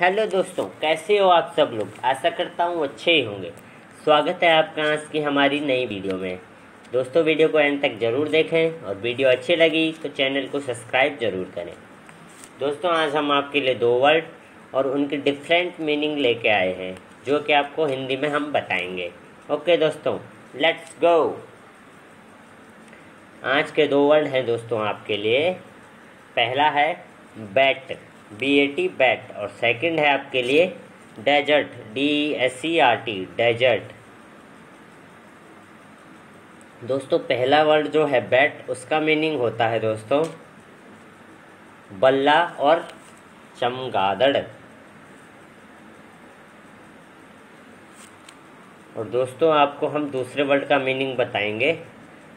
Hello दोस्तों, कैसे हो आप सब लोग? आशा करता हूँ अच्छे ही होंगे। स्वागत है आपका आज की हमारी नई वीडियो में। दोस्तों, वीडियो को एंड तक ज़रूर देखें और वीडियो अच्छी लगी तो चैनल को सब्सक्राइब ज़रूर करें। दोस्तों, आज हम आपके लिए दो वर्ड और उनके डिफरेंट मीनिंग लेके आए हैं, जो कि आपको हिंदी में हम बताएँगे। ओके दोस्तों लेट्स गो आज के दो वर्ड हैं दोस्तों आपके लिए। पहला है bat. B A T bat और सेकंड है आपके लिए desert D S C R T desert दोस्तों, पहला वर्ड जो है बैट उसका मीनिंग होता है दोस्तों, बल्ला और चमगादड़. और दोस्तों, आपको हम दूसरे वर्ड का मीनिंग बताएँगे.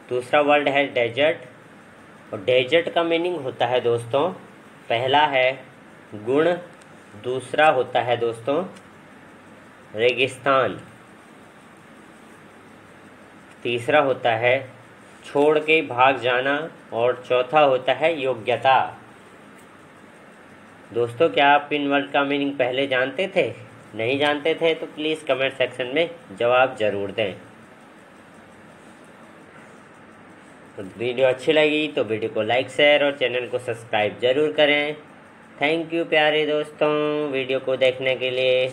दूसरा वर्ड है डेजर्ट और डेजर्ट का मीनिंग होता है दोस्तों, पहला है गुण दूसरा होता है दोस्तों, रेगिस्तान। तीसरा होता है छोड़ के भाग जाना और चौथा होता है योग्यता। दोस्तों, क्या आप इन वर्ड का मीनिंग पहले जानते थे? नहीं जानते थे तो प्लीज़ कमेंट सेक्शन में जवाब ज़रूर दें। वीडियो अच्छी लगी तो वीडियो को लाइक शेयर और चैनल को सब्सक्राइब ज़रूर करें। थैंक यू प्यारे दोस्तों वीडियो को देखने के लिए।